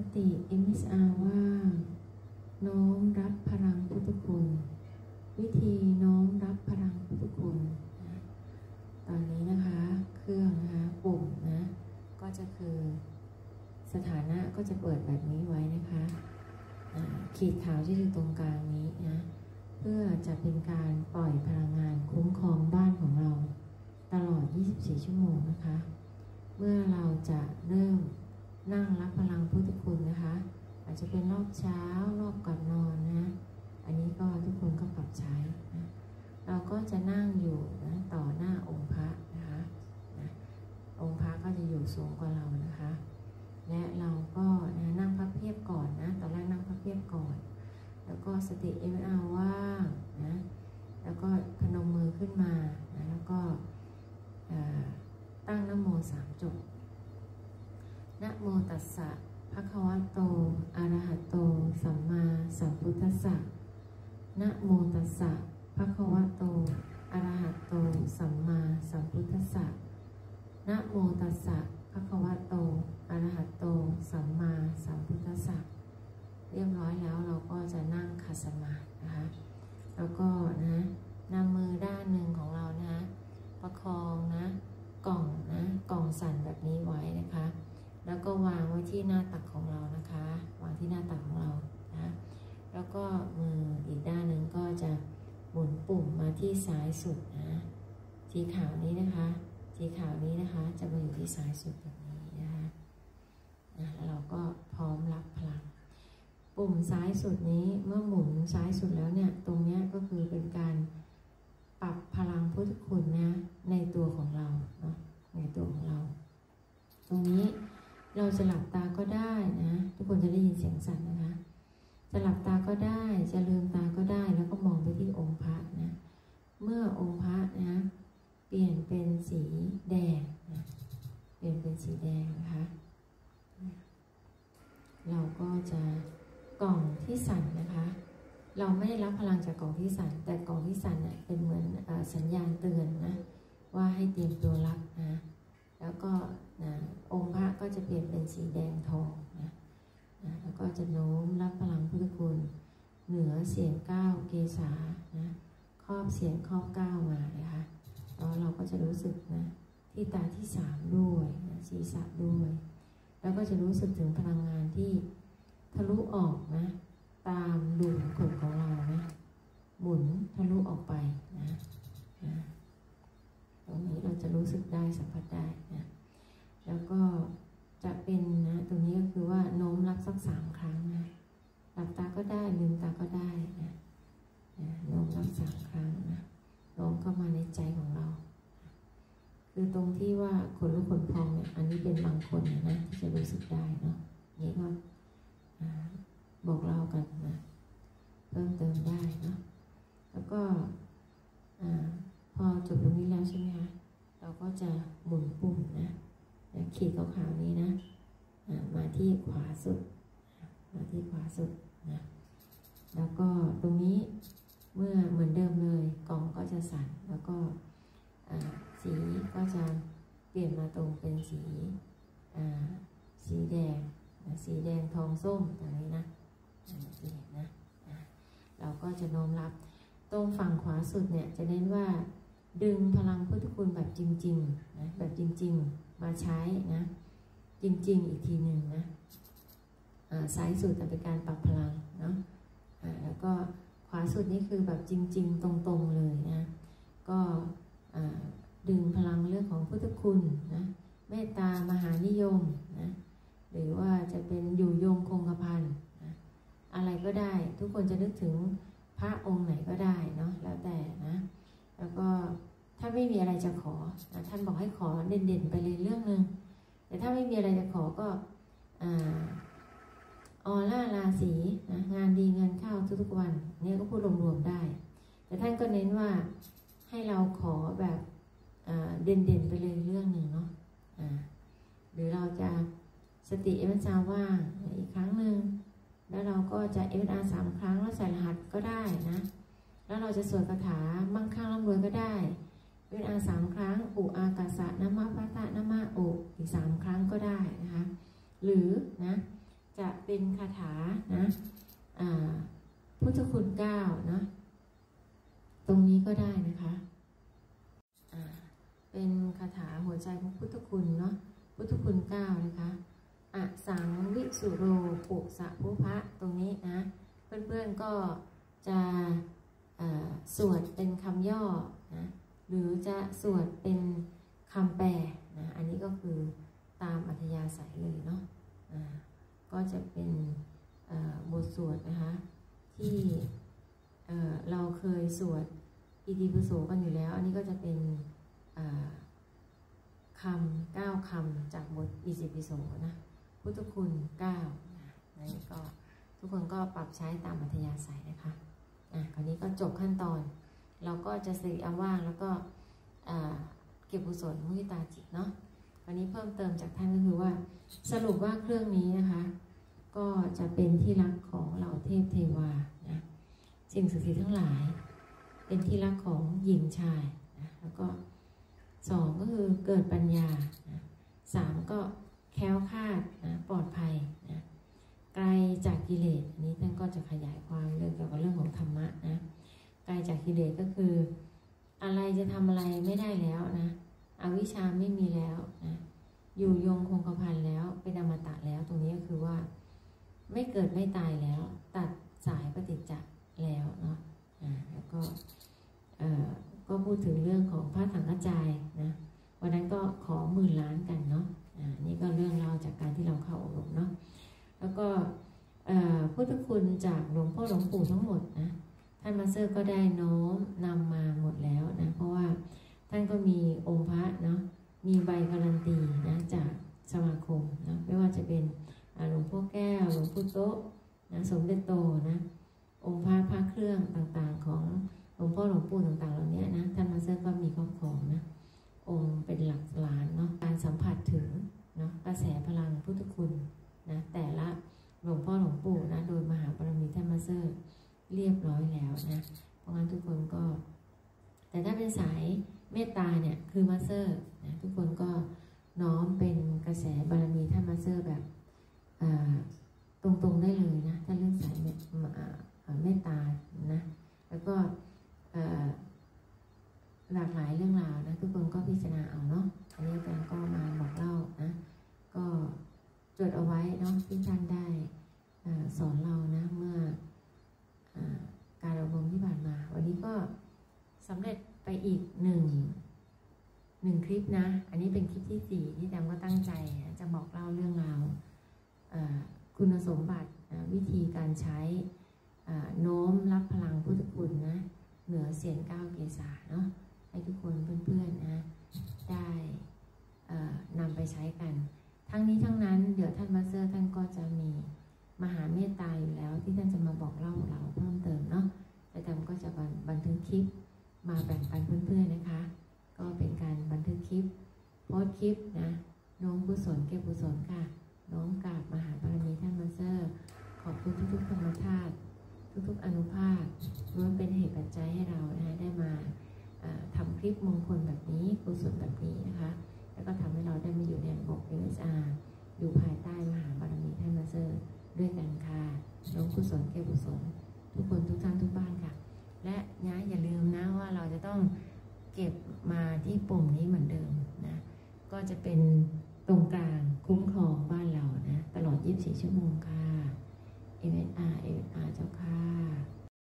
สติ MSR ว่า น้อมรับพลังพุทธคุณ วิธีน้อมรับพลังพุทธคุณนะตอนนี้นะคะ เครื่องนะคะปุ่มนะ ก็จะคือสถานะก็จะเปิดแบบนี้ไว้นะคะขีดขาวที่อยู่ตรงกลางนี้นะเพื่อจะเป็นการปล่อยพลังงานคุ้มครองบ้านของเรา ตลอด 24 ชั่วโมงนะคะ เมื่อเราจะเริ่ม นั่งรับพลังพุทธคุณนะคะ อาจจะเป็นรอบเช้ารอบก่อนนอนนะ อันนี้ก็ทุกคนก็ปรับใช้นะเราก็จะนั่งอยู่นะต่อหน้าองค์พระนะคะนะองค์พระก็จะอยู่สูงกว่าเรานะคะ และเราก็นะนั่งพับเพียบก่อนนะตอนแรกนั่งพับเพียบก่อน แล้วก็สติเอ็มอาว่างนะแล้วก็พนมมือขึ้นมานะแล้วก็ตั้งนะโมสามจบ นะโมตัสสะภะคะวะโต อะระหะโต สัมมาสัมพุทธัสสะนะโมตัสสะภะคะวะโต อะระหะโต สัมมาสัมพุทธัสสะนะโมตัสสะภะคะวะโต อะระหะโต สัมมาสัมพุทธัสสะเรียบร้อยแล้วเราก็จะนั่งขัดสมาธินะคะ แล้วก็นะนำมือด้านหนึ่งของเรานะ ประคองนะ กล่องนะ กล่องสั่นแบบนี้ไว้นะคะ แล้วก็วางไว้ที่หน้าตักของเรานะคะ วางที่หน้าตักของเรานะแล้วก็มืออีกด้านหนึ่งก็จะหมุนปุ่มมาที่ซ้ายสุดนะสีขาวนี้นะคะ สีขาวนี้นะคะ จะมาอยู่ที่ซ้ายสุดแบบนี้นะคะนะแล้วเราก็พร้อมรับพลัง ปุ่มซ้ายสุดนี้เมื่อหมุนซ้ายสุดแล้วเนี่ยตรงเนี้ยก็คือเป็นการปรับพลังพุทธคุณนะในตัวของเราเนาะในตัวของเรา ตรงนี้ เราจะหลับตาก็ได้นะ ทุกคนจะได้ยินเสียงสั่นนะคะ จะหลับตาก็ได้ จะลืมตาก็ได้ แล้วก็มองไปที่องค์พระนะ เมื่อองค์พระนะ เปลี่ยนเป็นสีแดงนะเปลี่ยนเป็นสีแดงนะคะ เราก็จะกล่องที่สั่นนะคะ เราไม่ได้รับพลังจากกล่องที่สั่น แต่กล่องที่สั่นเนี่ยเป็นเหมือนอสัญญาณเตือนนะ ว่าให้เตรียมตัวรับนะ แล้วก็นะองค์พระก็จะเปลี่ยนเป็นสีแดงทองนะนะแล้วก็จะโน้มรับพลังพุทธคุณเหนือเสียงก้าวเกษานะครอบเสียงครอบก้าวมานะคะแล้วเราก็จะรู้สึกนะที่ตาที่สามด้วยนะศีรษะด้วย แล้วก็จะรู้สึกถึงพลังงานที่ทะลุออกนะ ตามรูขุมขนของเรานะหมุนทะลุออกไปนะนะตรงนี้เราจะรู้ กได้สัมผัสได้นะแล้วก็จะเป็นนะตรงนี้ก็คือว่าโน้มรับสักสามครั้งนะหลับตาก็ได้ลืมตาก็ได้นะนะโน้มรับสามครั้งนะโน้มเข้ามาในใจของเรา คือตรงที่ว่าขนลุกขนพองเนี่ยอันนี้เป็นบางคนนะที่จะรู้สึกได้เนาะนี่ก็บอกเล่ากันนะเพิ่มเติมได้เนาะแล้วก็อพอจบตรงนี้แล้วใช่ไหมคะ ก็จะหมุนปุ่มนะนะขีดขาวๆนี้นะมาที่ขวาสุด มาที่ขวาสุดนะแล้วก็ตรงนี้เมื่อเหมือนเดิมเลยกล่องก็จะสั่นแล้วก็สีก็จะเปลี่ยนมาตรงเป็นสีสีแดง สีแดงทองส้มอย่างนี้นะอ่าที่เห็นนะเราก็จะน้มรับ ตรงฝั่งขวาสุดเนี่ยจะเน้นว่า ดึงพลังพุทธคุณแบบจริงๆนะแบบจริง ๆ มาใช้นะ จริง ๆ อีกทีหนึ่งนะอ่าซ้ายสุดจะเป็นการปรับพลังเนาะอ่าแล้วก็ขวาสุดนี่คือแบบจริง ๆ ตรงๆเลยนะก็ดึงพลังเรื่องของพุทธคุณนะเมตตามหานิยมนะหรือว่าจะเป็นอยู่ยงคงกระพันนะอะไรก็ได้ทุกคนจะนึกถึงพระองค์ไหนก็ได้เนาะแล้วแต่นะ แล้วก็ถ้าไม่มีอะไรจะขอท่านบอกให้ขอเด่นๆไปเลยเรื่องหนึ่งแต่ถ้าไม่มีอะไรจะขอก็อ่าออร่าราศีนะงานดีเงินเข้าทุกๆวันเนี่ยก็พูดรวมๆได้ แต่ท่านก็เน้นว่าให้เราขอแบบเด่นๆไปเลยเรื่องหนึ่งเนาะะหรือเราจะสติเอเวนซาว่างอีกครั้งหนึ่งแล้วเราก็จะเอเวนอาสามครั้งแล้วใส่รหัสก็ได้นะ แล้วเราจะสวดคาถามั่งคั่งร่ำรวยก็ได้เอเวนอาสามครั้งอุอากาสะนมะพัตะนมะโออีกสามครั้งก็ได้นะคะ หรือนะจะเป็นคาถานะพุทธคุณเก้านะตรงนี้ก็ได้นะคะเป็นคาถาหัวใจของพุทธคุณเนาะพุทธคุณเก้านะคะอะสังวิสุโรปุสะพุพะตรงนี้นะ เพื่อนๆก็จะ สวดเป็นคำย่อนะหรือจะสวดเป็นคำแปลนะอันนี้ก็คือตามอัธยาศัยเลยเนาะะก็จะเป็นบทสวดนะคะที่เราเคยสวดอิติปิโสกันอยู่แล้ว อันนี้ก็จะเป็นคำเก้าคำจากบทอิติปิโสนะพุทธคุณเก้านะนี่ก็ทุกคนก็ปรับใช้ตามอัธยาศัยนะคะ อะคราวนี้ก็จบขั้นตอน เราก็จะสิเอาว่างแล้วก็เก็บกุศลมุทิตาจิตเนาะวันนี้เพิ่มเติมจากท่านก็คือว่า สรุปว่าเครื่องนี้นะคะ ก็จะเป็นที่รักของเหล่าเทพเทวานะสิ่งศักดิ์สิทธิ์ทั้งหลาย เป็นที่รักของหญิงชายนะแล้วก็สองก็คือเกิดปัญญานะสามก็แค้วคาดนะปลอดภัยนะไกล จากกิเลสอันนี้ท่านก็จะขยายความเรื่องเกี่ยวกับเรื่องของธรรมะนะไกลจากกิเลสก็คือ อะไรจะทำอะไรไม่ได้แล้วนะอวิชาไม่มีแล้วนะอยู่ยงคงกระพันแล้วเป็นอมตะแล้วตรงนี้ก็คือว่า ไม่เกิดไม่ตายแล้ว ตัดสายปฏิจจ์แล้วเนาะอ่าแล้วก็เอ่อก็พูดถึงเรื่องของพระถังกระจายนะวันนั้นก็ขอหมื่นล้านกันเนาะอ่านี่ก็เรื่องเราจากการที่เราเข้าอบรมเนาะแล้วก็ พุทธคุณจากหลวงพ่อหลวงปู่ทั้งหมดนะท่านมาเซอร์ก็ได้น้อมนำมาหมดแล้วนะเพราะว่าท่านก็มีองค์พระเนาะมีใบการันตีนะจากสมาคมนะไม่ว่าจะเป็นหลวงพ่อแก้วหลวงพ่อโตนะสมเด็จโตนะองค์พระพระเครื่องต่างๆ ของหลวงพ่อหลวงปู่ต่างๆเหล่านี้นะท่านมาเซอร์ก็มีครอบครองนะองค์เป็นหลักล้านเนาะการสัมผัสถึงเนาะกระแสพลังพุทธคุณนะแต่ พ่อหลวงปู่นะโดยมหาปรมีท่านมาเซอร์เรียบร้อยแล้วนะเพราะงั้นทุกคนก็ แต่ถ้าเป็นสายเมตตาเนี่ยคือมาเซอร์นะทุกคนก็น้อมเป็นกระแสบารมีท่านมาเซอร์แบบตรงๆได้เลยนะถ้าเรื่องสายเมตตานะแล้วก็หลากหลายเรื่องราวนะทุกคนก็พิจารณาเอาเนาะอันนี้อาจารย์ก็มาบอกเล่านะก็จดเอาไว้เนาะที่ท่านได้สอนเรานะเมื่ออการอบรมที่ผ่านมา วันนี้ก็สำเร็จไปอีกหนึ่งหนึ่งคลิปนะ อันนี้เป็นคลิป ที่สี่ที่แจมก็ตั้งใจจะบอกเล่าเรื่องราวคุณสมบัติวิธีการใช้โน้มรับพลังพุทธคุณนะเหนือเสียงก้าวเกษาเนาะให้ทุกคนเพื่อนๆนะได้นำไปใช้กัน ทั้งนี้ทั้งนั้นเดี๋ยวท่านมาเตอร์ท่านก็จะมีมหาเมตตาอยู่แล้วที่ท่านจะมาบอกเล่าเราเพิ่มเติมเนาะแต่ทำก็จะบันทึกคลิปมาแบ่งปันเพื่อนๆนะคะ ก็เป็นการบันทึกคลิป โพสคลิปนะ น้องกุศลเก็บกุศลค่ะ น้องกราบมหาบารมีท่านมาเตอร์ ขอบคุณทุกๆธรรมชาติทุกๆอนุภาคล้วนเป็นเหตุปัจจัยให้เรานะได้มาทำคลิปมงคลแบบนี้กุศลแบบนี้นะคะ แล้วก็ทำให้เราได้มาอยู่ในระบบ MSR อยู่ภายใต้มหาบารมีท่านมาเซอร์ด้วยกันค่ะน้องกุศลเกกุศลทุกคนทุกท่านทุกบ้านค่ะ และนะอย่าลืมนะว่าเราจะต้องเก็บมาที่ปุ่มนี้เหมือนเดิม ก็จะเป็นตรงกลางคุ้มครองบ้านเรานะ ตลอด 24 ชั่วโมงค่ะ MNR MNR เจ้าค่ะ